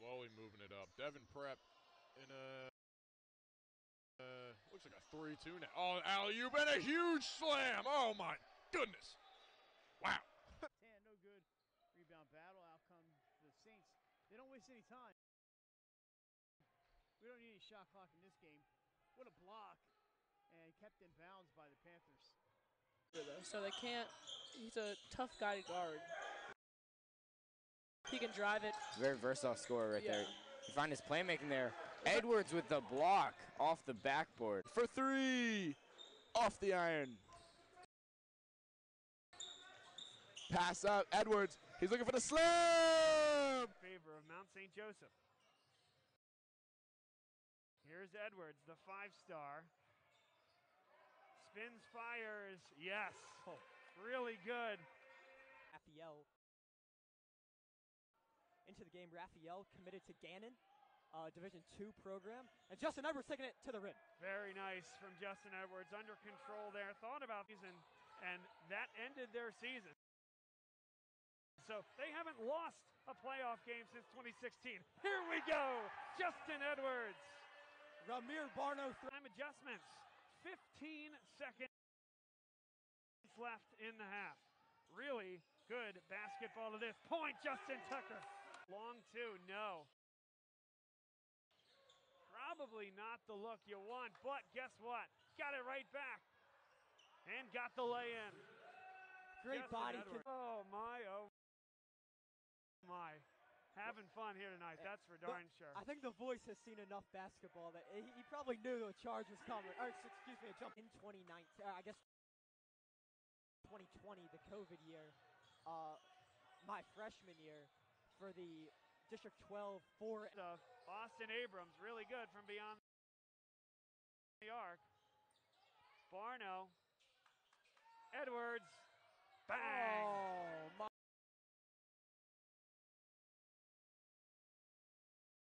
slowly moving it up. Devon Prep in a uh, looks like a three-two now. Oh, alley oop and a huge slam! Oh my goodness! Wow. Tan, no good. Rebound battle. Out come the Saints. They don't waste any time. We don't need any shot clock in this game. What a block. And kept in bounds by the Panthers. So they can't. He's a tough guy to guard. He can drive it. Very versatile scorer right Yeah. there. You find his playmaking there. Edwards with the block off the backboard. For three. Off the iron. Pass up. Edwards. He's looking for the slam. favor of Mount St. Joseph. Here's Edwards, the five star. Spins, fires. Yes. Oh. Really good. Into the game. Raphael committed to Gannon, uh, Division two program, and Justin Edwards taking it to the rim. Very nice from Justin Edwards. Under control there. Thought about season, and that ended their season. So they haven't lost a playoff game since 2016. Here we go. Justin Edwards. Rahmir Barno Time adjustments. 15 seconds left in the half. Really good basketball to this point. Justin Tucker. Long two, no. Probably not the look you want, but guess what? Got it right back. And got the lay in. great body. Edwards. Oh my, oh my. Having fun here tonight, that's for darn sure. I think the voice has seen enough basketball that he, he probably knew the charge was coming. Or excuse me, a jump in 2019. Uh, I guess 2020, the COVID year, uh, my freshman year, for the District 12 four of Austin Abrams, really good from beyond the arc. Barno, Edwards, bang!